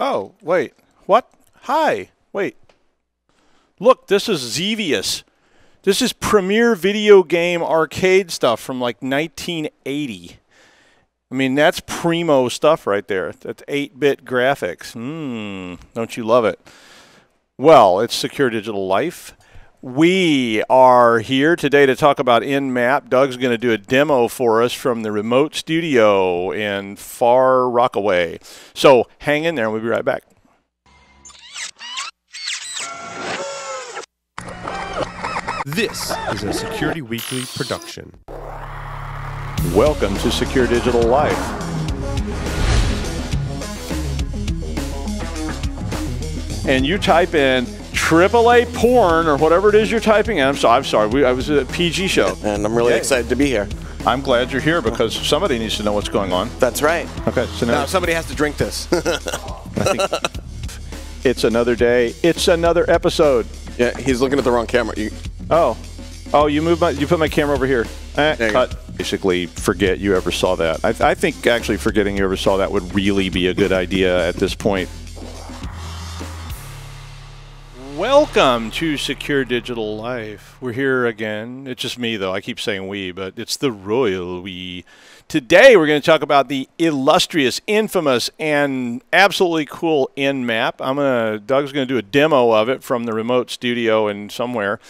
Oh, wait. What? Hi. Wait. Look, this is Xevious. This is premier video game arcade stuff from like 1980. I mean, that's primo stuff right there. That's 8 bit graphics. Mmm, don't you love it? Well, it's Secure Digital Life. We are here today to talk about Nmap. Doug's going to do a demo for us from the remote studio in Far Rockaway. So hang in there and we'll be right back. This is a Security Weekly production. Welcome to Secure Digital Life. And you type in AAA porn or whatever it is you're typing in. I'm sorry. I'm sorry. We, I was at a PG show. And I'm really Okay. excited to be here. I'm glad you're here because somebody needs to know what's going on. That's right. Okay, so now Now somebody has to drink this. it's another day. It's another episode. yeah, he's looking at the wrong camera. You, Oh, oh, you moved my, you put my camera over here. Eh, There you cut. Basically, forget you ever saw that. I, I think actually forgetting you ever saw that would really be a good idea at this point. Welcome to Secure Digital Life. We're here again. It's just me, though. I keep saying we, but it's the royal we. Today, we're going to talk about the illustrious, infamous, and absolutely cool Nmap. I'm gonna. Doug's going to do a demo of it from the remote studio in somewhere,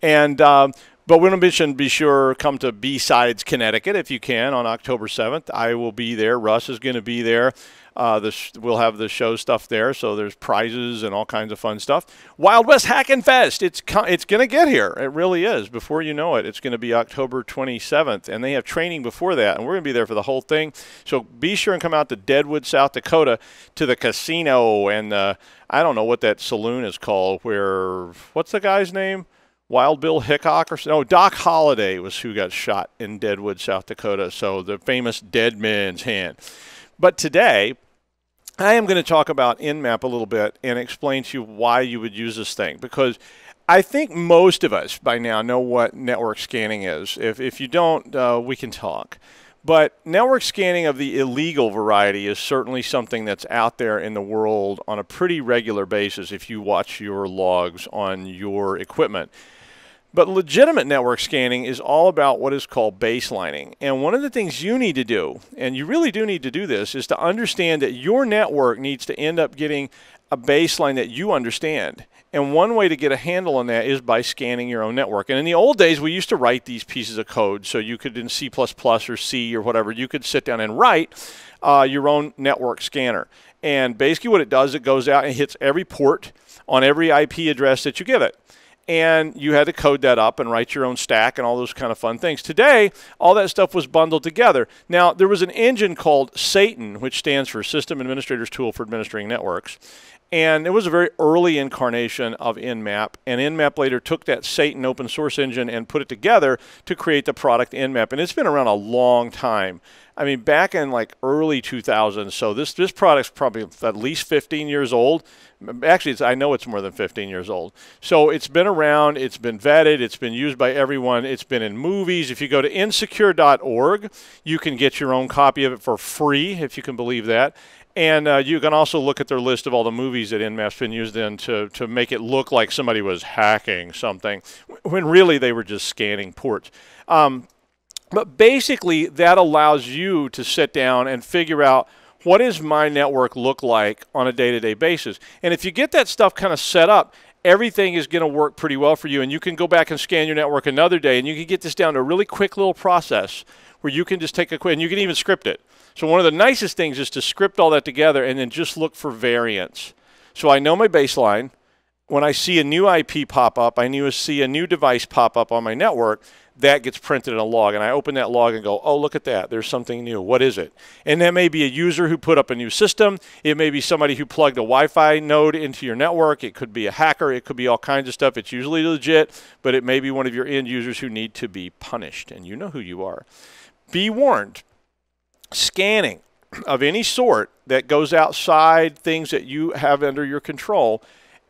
and. Um, but when mention, be sure come to B-Sides Connecticut if you can on October 7th. I will be there. Russ is going to be there. Uh, the sh- we'll have the show stuff there, so there's prizes and all kinds of fun stuff. Wild West Hackin' Fest. It's it's going to get here. It really is. Before you know it, it's going to be October 27th, and they have training before that, and we're going to be there for the whole thing. So be sure and come out to Deadwood, South Dakota, to the casino and uh, I don't know what that saloon is called. Where what's the guy's name? Wild Bill Hickok or no Doc Holliday was who got shot in Deadwood, South Dakota. So the famous Dead Man's Hand. But today, I am going to talk about Nmap a little bit and explain to you why you would use this thing because I think most of us by now know what network scanning is. If if you don't, uh, we can talk. But network scanning of the illegal variety is certainly something that's out there in the world on a pretty regular basis if you watch your logs on your equipment. But legitimate network scanning is all about what is called baselining. And one of the things you need to do, and you really do need to do this, is to understand that your network needs to end up getting a baseline that you understand. And one way to get a handle on that is by scanning your own network. And in the old days, we used to write these pieces of code. So you could, in C or C or whatever, you could sit down and write uh, your own network scanner. And basically, what it does, it goes out and hits every port on every IP address that you give it and you had to code that up and write your own stack and all those kind of fun things. Today, all that stuff was bundled together. Now, there was an engine called Satan, which stands for System Administrator's Tool for Administering Networks. And it was a very early incarnation of Nmap. And Nmap later took that Satan open source engine and put it together to create the product Nmap. And it's been around a long time. I mean, back in like early 2000s. So this this product's probably at least 15 years old. Actually, it's, I know it's more than 15 years old. So it's been around. It's been vetted. It's been used by everyone. It's been in movies. If you go to insecure.org, you can get your own copy of it for free, if you can believe that. And uh, you can also look at their list of all the movies that Nmap's been used in to, to make it look like somebody was hacking something, when really they were just scanning ports. Um, but basically, that allows you to sit down and figure out what does my network look like on a day-to-day basis. And if you get that stuff kind of set up, everything is going to work pretty well for you. And you can go back and scan your network another day, and you can get this down to a really quick little process where you can just take a quick, and you can even script it. So one of the nicest things is to script all that together and then just look for variants. So I know my baseline. When I see a new IP pop up, I see a new device pop up on my network. That gets printed in a log, and I open that log and go, "Oh, look at that! There's something new. What is it?" And that may be a user who put up a new system. It may be somebody who plugged a Wi-Fi node into your network. It could be a hacker. It could be all kinds of stuff. It's usually legit, but it may be one of your end users who need to be punished, and you know who you are. Be warned scanning of any sort that goes outside things that you have under your control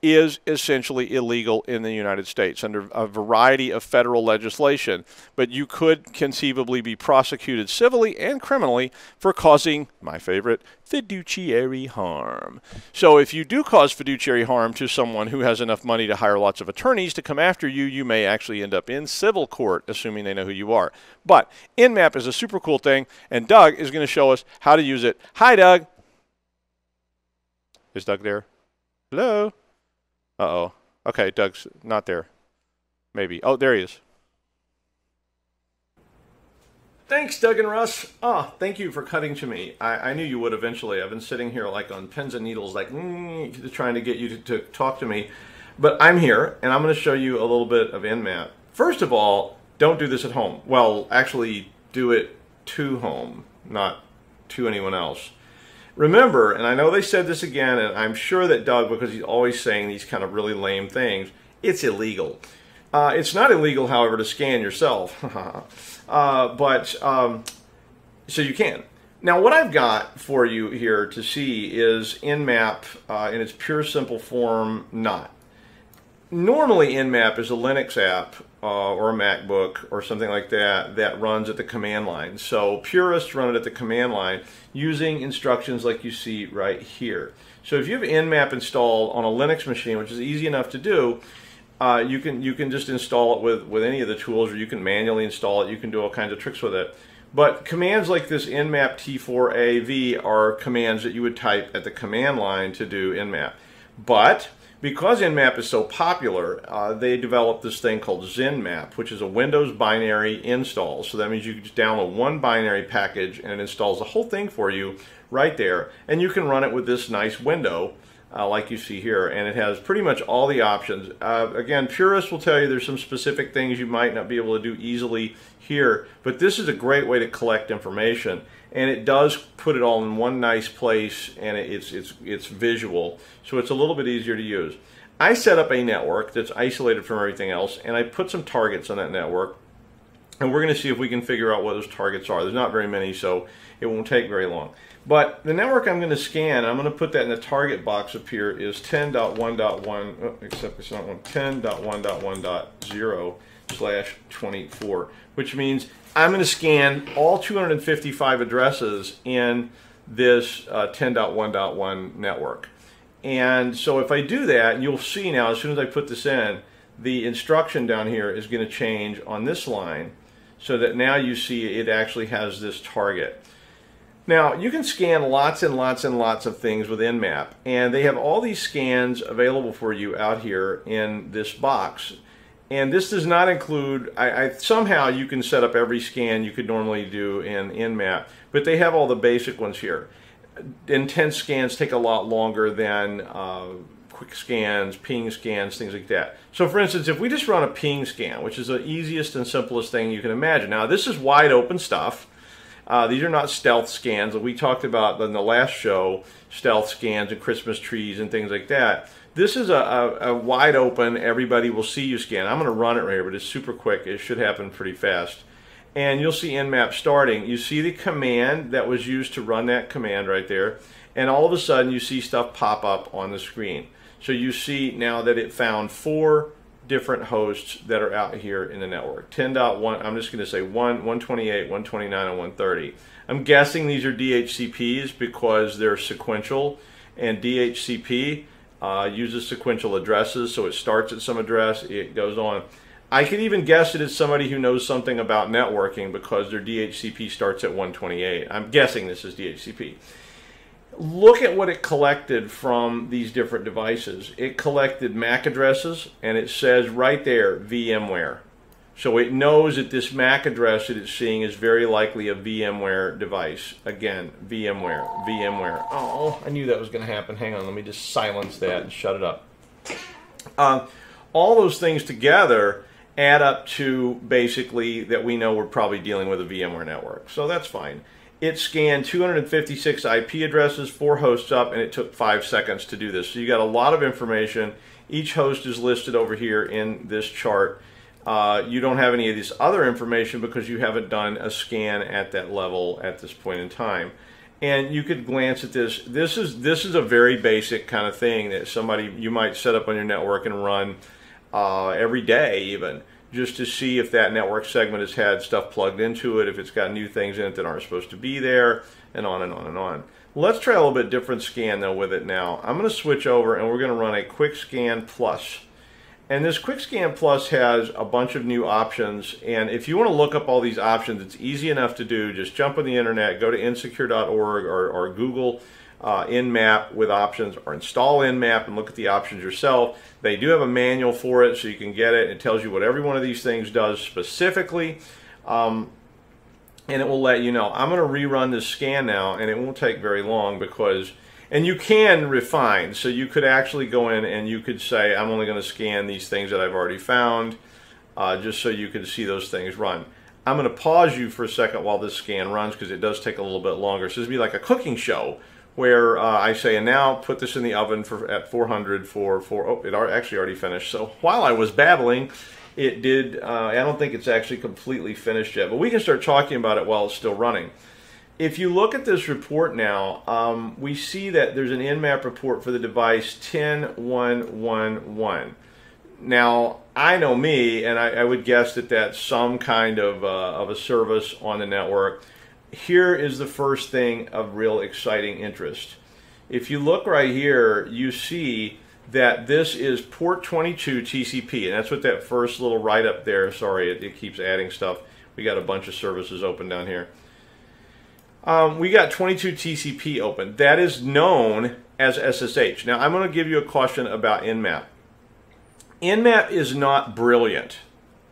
is essentially illegal in the United States under a variety of federal legislation. But you could conceivably be prosecuted civilly and criminally for causing, my favorite, fiduciary harm. So if you do cause fiduciary harm to someone who has enough money to hire lots of attorneys to come after you, you may actually end up in civil court, assuming they know who you are. But Nmap is a super cool thing, and Doug is going to show us how to use it. Hi, Doug. Is Doug there? Hello? Uh oh. Okay, Doug's not there. Maybe. Oh, there he is. Thanks, Doug and Russ. Ah, thank you for cutting to me. I, I, knew you would eventually. I've been sitting here like on pins and needles, like mm, trying to get you to, to talk to me. But I'm here, and I'm going to show you a little bit of Nmap. First of all, don't do this at home. Well, actually, do it to home, not to anyone else. Remember, and I know they said this again, and I'm sure that Doug, because he's always saying these kind of really lame things, it's illegal. Uh, it's not illegal, however, to scan yourself. uh, but, um, so you can. Now, what I've got for you here to see is Nmap uh, in its pure simple form, not. Normally, nmap is a Linux app uh, or a MacBook or something like that that runs at the command line. So purists run it at the command line using instructions like you see right here. So if you have nmap installed on a Linux machine, which is easy enough to do, uh, you can you can just install it with, with any of the tools or you can manually install it. You can do all kinds of tricks with it. But commands like this nmap T4AV are commands that you would type at the command line to do nmap But because Nmap is so popular, uh, they developed this thing called Zenmap, which is a Windows binary install. So that means you can just download one binary package and it installs the whole thing for you right there. And you can run it with this nice window uh, like you see here. And it has pretty much all the options. Uh, again, purists will tell you there's some specific things you might not be able to do easily here. But this is a great way to collect information and it does put it all in one nice place and it's it's it's visual so it's a little bit easier to use. I set up a network that's isolated from everything else and I put some targets on that network and we're going to see if we can figure out what those targets are. There's not very many so it won't take very long. But the network I'm going to scan I'm going to put that in the target box up here is 10.1.1 oh, except it's not one 10.1.1.0 slash 24 which means I'm going to scan all 255 addresses in this uh, 10.1.1 network. And so if I do that, you'll see now as soon as I put this in, the instruction down here is going to change on this line so that now you see it actually has this target. Now, you can scan lots and lots and lots of things with Nmap, and they have all these scans available for you out here in this box. And this does not include, I, I, somehow you can set up every scan you could normally do in Nmap, but they have all the basic ones here. Intense scans take a lot longer than uh, quick scans, ping scans, things like that. So for instance, if we just run a ping scan, which is the easiest and simplest thing you can imagine. Now this is wide open stuff. Uh, these are not stealth scans. We talked about in the last show, stealth scans and Christmas trees and things like that. This is a, a, a, wide open, everybody will see you scan. I'm going to run it right here, but it's super quick. It should happen pretty fast. And you'll see Nmap starting. You see the command that was used to run that command right there. And all of a sudden, you see stuff pop up on the screen. So you see now that it found four different hosts that are out here in the network. 10.1, I'm just going to say 1, 128, 129, and 130. I'm guessing these are DHCPs because they're sequential. And DHCP uh, uses sequential addresses, so it starts at some address, it goes on. I could even guess it is somebody who knows something about networking because their DHCP starts at 128. I'm guessing this is DHCP. Look at what it collected from these different devices. It collected MAC addresses, and it says right there, VMware. So it knows that this MAC address that it's seeing is very likely a VMware device. Again, VMware, VMware. Oh, I knew that was going to happen. Hang on, let me just silence that and shut it up. Um, all those things together add up to basically that we know we're probably dealing with a VMware network. So that's fine. It scanned 256 IP addresses, four hosts up, and it took five seconds to do this. So you got a lot of information. Each host is listed over here in this chart. Uh, you don't have any of this other information because you haven't done a scan at that level at this point in time. and you could glance at this. This is this is a very basic kind of thing that somebody you might set up on your network and run uh, every day, even just to see if that network segment has had stuff plugged into it, if it's got new things in it that aren't supposed to be there, and on and on and on. Let's try a little bit different scan though with it now. I'm going to switch over and we're going to run a Quick Scan Plus. And this Quick Scan Plus has a bunch of new options. And if you want to look up all these options, it's easy enough to do. Just jump on the internet, go to insecure.org or, or Google uh, Nmap with options or install Nmap and look at the options yourself. They do have a manual for it so you can get it. It tells you what every one of these things does specifically. Um, and it will let you know. I'm going to rerun this scan now and it won't take very long because and you can refine. So you could actually go in and you could say, I'm only going to scan these things that I've already found, uh, just so you can see those things run. I'm going to pause you for a second while this scan runs because it does take a little bit longer. So this would be like a cooking show where uh, I say, and now put this in the oven for at 400 for, for oh, it actually already finished. So while I was babbling, it did, uh, I don't think it's actually completely finished yet, but we can start talking about it while it's still running if you look at this report now, um, we see that there's an Nmap report for the device 10111. Now, I know me, and I, I would guess that that's some kind of, uh, of a service on the network. Here is the first thing of real exciting interest. If you look right here, you see that this is port 22 TCP, and that's what that first little write up there, sorry, it, it keeps adding stuff. We got a bunch of services open down here. Um, we got 22 TCP open. That is known as SSH. Now, I'm going to give you a caution about Nmap. Nmap is not brilliant.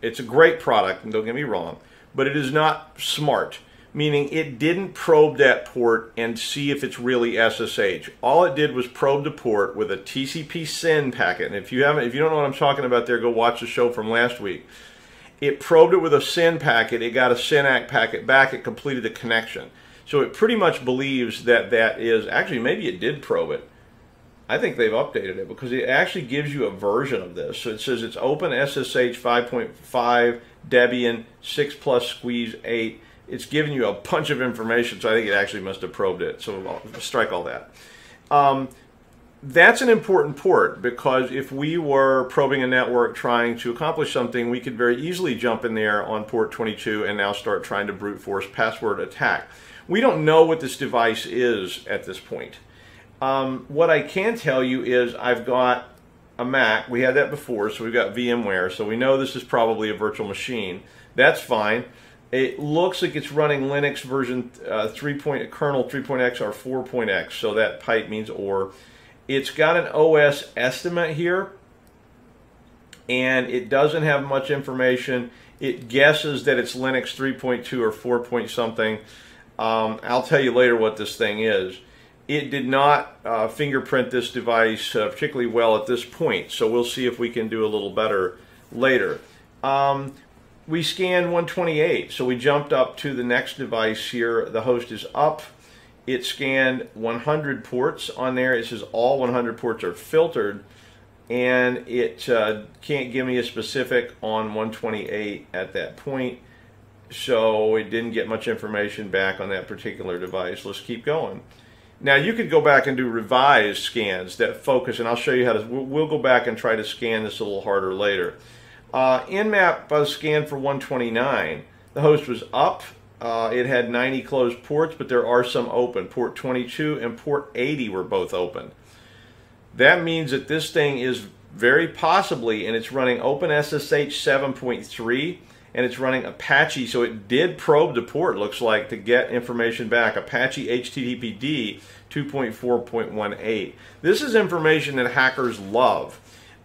It's a great product, don't get me wrong, but it is not smart, meaning it didn't probe that port and see if it's really SSH. All it did was probe the port with a TCP SYN packet. And if you haven't, if you don't know what I'm talking about there, go watch the show from last week. It probed it with a SYN packet. It got a SYN-ACK packet back. It completed the connection. So it pretty much believes that that is, actually maybe it did probe it. I think they've updated it because it actually gives you a version of this. So it says it's Open SSH 5.5 Debian 6 plus squeeze 8. It's giving you a bunch of information, so I think it actually must have probed it. So I'll strike all that. Um, that's an important port because if we were probing a network trying to accomplish something, we could very easily jump in there on port 22 and now start trying to brute force password attack. We don't know what this device is at this point. Um, what I can tell you is I've got a Mac. We had that before, so we've got VMware. So we know this is probably a virtual machine. That's fine. It looks like it's running Linux version uh, 3. Point, kernel 3.x or 4.x. So that pipe means or. It's got an OS estimate here, and it doesn't have much information. It guesses that it's Linux 3.2 or 4. Point something. Um, I'll tell you later what this thing is. It did not uh, fingerprint this device uh, particularly well at this point, so we'll see if we can do a little better later. Um, we scanned 128, so we jumped up to the next device here. The host is up. It scanned 100 ports on there. It says all 100 ports are filtered, and it uh, can't give me a specific on 128 at that point so it didn't get much information back on that particular device. Let's keep going. Now you could go back and do revised scans that focus, and I'll show you how to. We'll go back and try to scan this a little harder later. Uh, Nmap uh, scanned for 129. The host was up. Uh, it had 90 closed ports, but there are some open. Port 22 and port 80 were both open. That means that this thing is very possibly, and it's running OpenSSH 7.3 and it's running Apache. So it did probe the port, looks like, to get information back. Apache HTTPD 2.4.18. This is information that hackers love.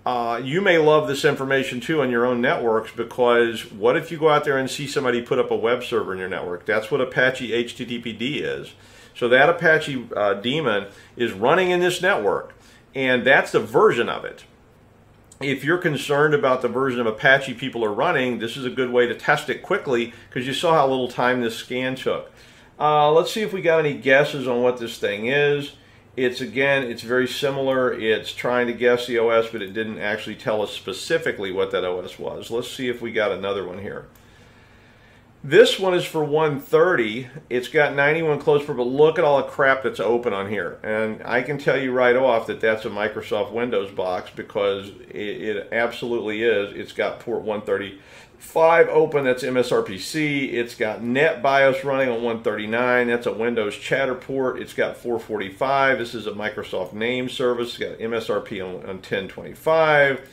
Uh, you may love this information too on your own networks because what if you go out there and see somebody put up a web server in your network? That's what Apache HTTPD is. So that Apache uh, daemon is running in this network, and that's the version of it if you're concerned about the version of Apache people are running, this is a good way to test it quickly because you saw how little time this scan took. Uh, let's see if we got any guesses on what this thing is. It's again, it's very similar. It's trying to guess the OS, but it didn't actually tell us specifically what that OS was. Let's see if we got another one here. This one is for 130. It's got 91 closed for, but look at all the crap that's open on here. And I can tell you right off that that's a Microsoft Windows box because it, it absolutely is. It's got port 135 open, that's MSRPC. It's got NetBIOS running on 139, that's a Windows chatter port. It's got 445, this is a Microsoft name service. It's got MSRP on, on 1025.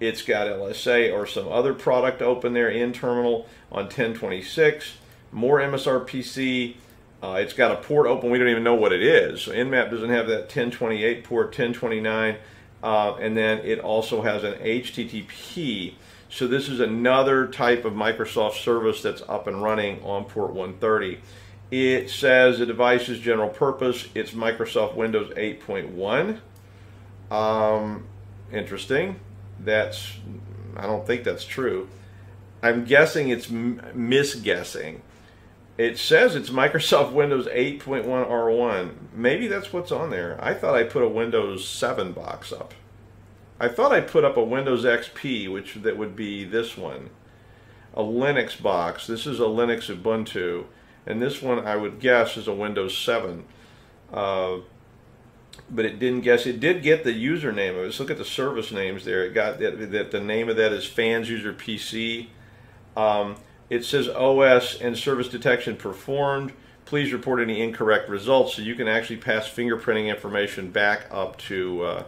It's got LSA or some other product open there in terminal on 1026. More MSRPC. Uh, it's got a port open. We don't even know what it is. So Nmap doesn't have that 1028 port, 1029. Uh, and then it also has an HTTP. So this is another type of Microsoft service that's up and running on port 130. It says the device is general purpose. It's Microsoft Windows 8.1. Um, interesting that's I don't think that's true. I'm guessing it's misguessing. It says it's Microsoft Windows 8.1 R1. Maybe that's what's on there. I thought I put a Windows 7 box up. I thought I put up a Windows XP, which that would be this one. A Linux box. This is a Linux Ubuntu. And this one, I would guess, is a Windows 7. Uh, but it didn't guess. It did get the username of it. Look at the service names there. It got that, that the name of that is fans user PC. Um, it says OS and service detection performed. Please report any incorrect results. So you can actually pass fingerprinting information back up to uh,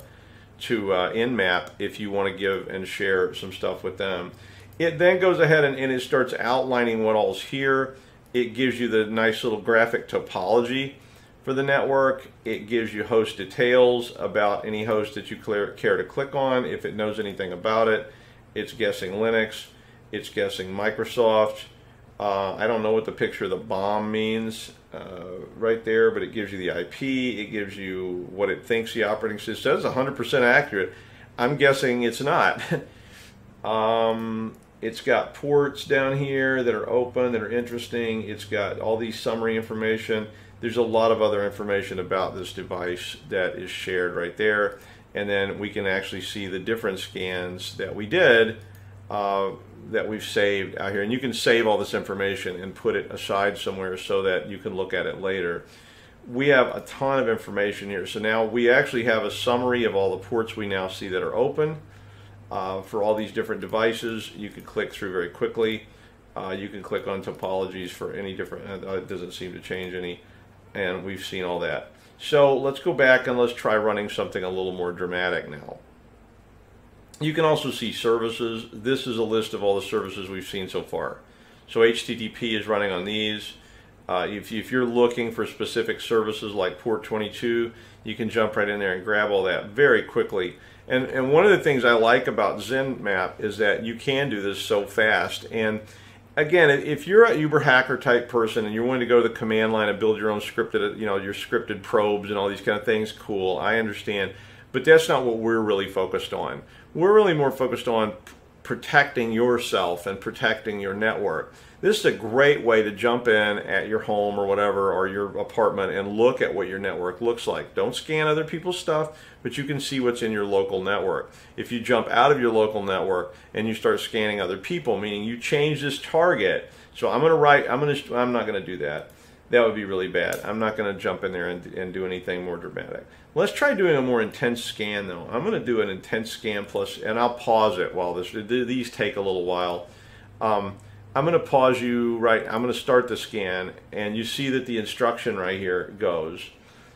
to uh, Nmap if you want to give and share some stuff with them. It then goes ahead and, and it starts outlining what all's here. It gives you the nice little graphic topology for the network. It gives you host details about any host that you care to click on. If it knows anything about it, it's guessing Linux, it's guessing Microsoft. Uh, I don't know what the picture of the bomb means uh, right there, but it gives you the IP. It gives you what it thinks the operating system is. 100% accurate. I'm guessing it's not. um, it's got ports down here that are open, that are interesting. It's got all these summary information there's a lot of other information about this device that is shared right there. And then we can actually see the different scans that we did uh, that we've saved out here. And you can save all this information and put it aside somewhere so that you can look at it later. We have a ton of information here. So now we actually have a summary of all the ports we now see that are open uh, for all these different devices. You can click through very quickly. Uh, you can click on topologies for any different, uh, it doesn't seem to change any and we've seen all that. So let's go back and let's try running something a little more dramatic now. You can also see services. This is a list of all the services we've seen so far. So HTTP is running on these. Uh, if, if, you're looking for specific services like port 22, you can jump right in there and grab all that very quickly. And, and one of the things I like about ZenMap is that you can do this so fast. And again, if you're a Uber hacker type person and you're willing to go to the command line and build your own scripted, you know, your scripted probes and all these kind of things, cool. I understand, but that's not what we're really focused on. We're really more focused on protecting yourself and protecting your network. This is a great way to jump in at your home or whatever, or your apartment, and look at what your network looks like. Don't scan other people's stuff, but you can see what's in your local network. If you jump out of your local network and you start scanning other people, meaning you change this target. So I'm going to write, I'm going to, I'm not going to do that. That would be really bad. I'm not going to jump in there and, and do anything more dramatic. Let's try doing a more intense scan though. I'm going to do an intense scan plus, and I'll pause it while this, these take a little while. Um, I'm going to pause you right. I'm going to start the scan, and you see that the instruction right here goes.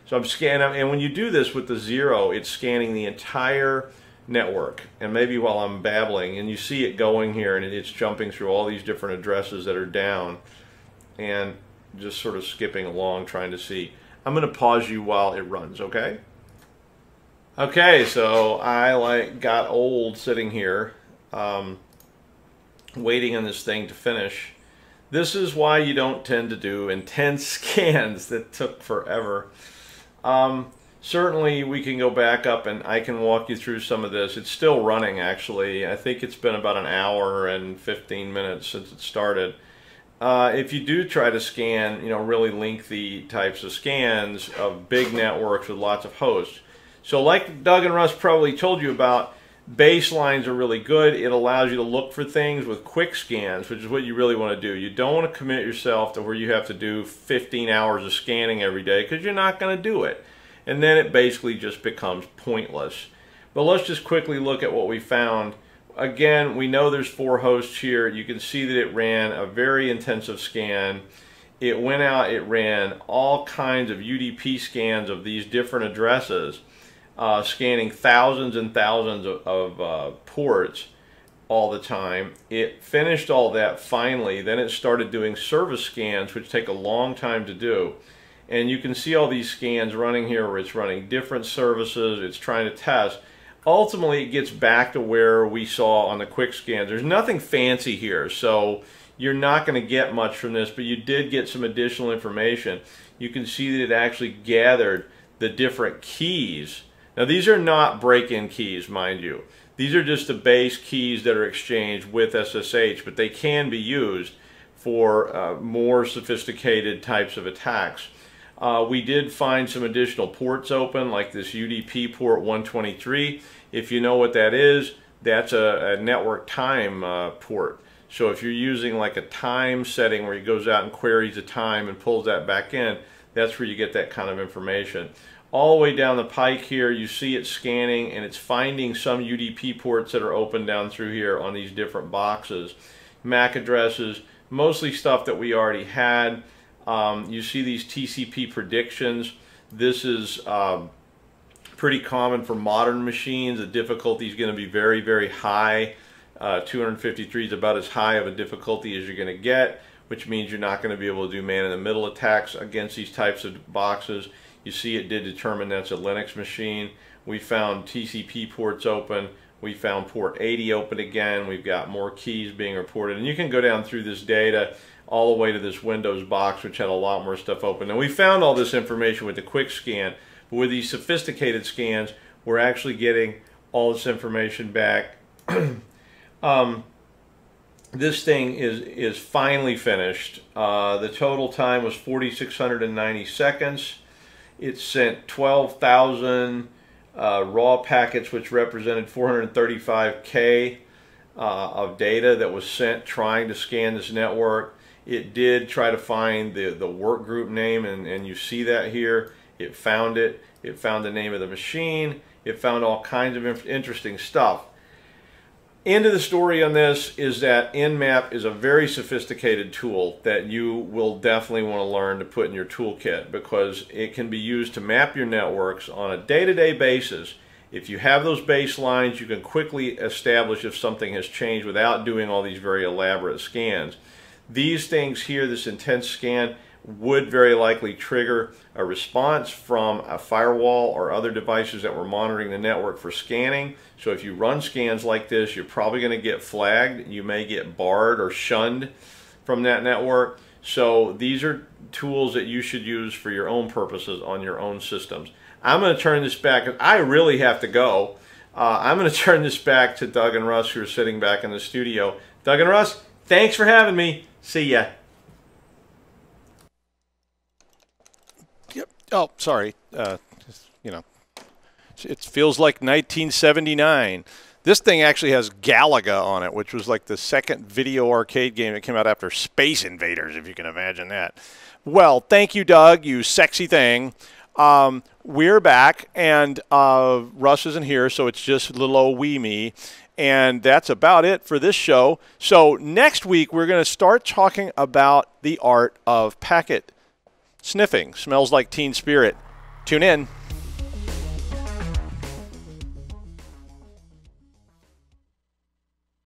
So I'm scanning, and when you do this with the zero, it's scanning the entire network. And maybe while I'm babbling, and you see it going here, and it's jumping through all these different addresses that are down, and just sort of skipping along, trying to see. I'm going to pause you while it runs, okay? Okay, so I like got old sitting here. Um, waiting on this thing to finish. This is why you don't tend to do intense scans that took forever. Um, certainly we can go back up and I can walk you through some of this. It's still running actually. I think it's been about an hour and 15 minutes since it started. Uh, if you do try to scan, you know, really lengthy types of scans of big networks with lots of hosts. So like Doug and Russ probably told you about, Baselines are really good. It allows you to look for things with quick scans, which is what you really want to do. You don't want to commit yourself to where you have to do 15 hours of scanning every day because you're not going to do it. And then it basically just becomes pointless. But let's just quickly look at what we found. Again, we know there's four hosts here. You can see that it ran a very intensive scan. It went out, it ran all kinds of UDP scans of these different addresses uh, scanning thousands and thousands of, of uh, ports all the time. It finished all that finally. Then it started doing service scans, which take a long time to do. And you can see all these scans running here where it's running different services. It's trying to test. Ultimately, it gets back to where we saw on the quick scans. There's nothing fancy here, so you're not going to get much from this, but you did get some additional information. You can see that it actually gathered the different keys now these are not break-in keys, mind you. These are just the base keys that are exchanged with SSH, but they can be used for uh, more sophisticated types of attacks. Uh, we did find some additional ports open, like this UDP port 123. If you know what that is, that's a, a network time uh, port. So if you're using like a time setting where it goes out and queries a time and pulls that back in, that's where you get that kind of information all the way down the pike here you see it scanning and it's finding some UDP ports that are open down through here on these different boxes MAC addresses mostly stuff that we already had um, you see these TCP predictions this is um, pretty common for modern machines the difficulty is going to be very very high uh, 253 is about as high of a difficulty as you're going to get which means you're not going to be able to do man-in-the-middle attacks against these types of boxes you see it did determine that's a Linux machine. We found TCP ports open. We found port 80 open again. We've got more keys being reported. And you can go down through this data all the way to this Windows box, which had a lot more stuff open. And we found all this information with the quick scan. But with these sophisticated scans, we're actually getting all this information back. um, this thing is is finally finished. Uh, the total time was 4,690 seconds. It sent 12,000 uh, raw packets, which represented 435K uh, of data that was sent trying to scan this network. It did try to find the, the work group name, and, and you see that here. It found it. It found the name of the machine. It found all kinds of interesting stuff. End of the story on this is that Nmap is a very sophisticated tool that you will definitely want to learn to put in your toolkit because it can be used to map your networks on a day-to-day -day basis. If you have those baselines, you can quickly establish if something has changed without doing all these very elaborate scans. These things here, this intense scan, would very likely trigger a response from a firewall or other devices that were monitoring the network for scanning. So if you run scans like this, you're probably going to get flagged. You may get barred or shunned from that network. So these are tools that you should use for your own purposes on your own systems. I'm going to turn this back. I really have to go. Uh, I'm going to turn this back to Doug and Russ who are sitting back in the studio. Doug and Russ, thanks for having me. See ya. Yep. Oh, sorry. Uh, you know, it feels like 1979. This thing actually has Galaga on it, which was like the second video arcade game that came out after Space Invaders, if you can imagine that. Well, thank you, Doug, you sexy thing. Um, we're back, and uh, Russ isn't here, so it's just little old wee me. And that's about it for this show. So next week, we're going to start talking about the art of packet Sniffing smells like teen spirit. Tune in.